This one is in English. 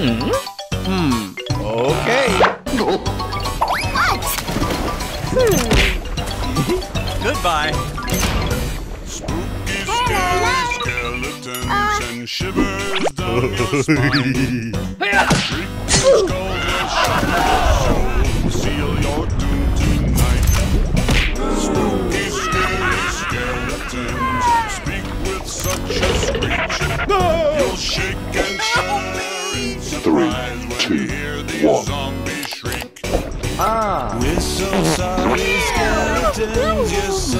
Hmm. Okay. What? Goodbye. Spooky, scary skeletons and shivers down your spine. You'll shake and in surprise when you hear these zombies shriek. Ah. We're so sorry, skeletons. You're so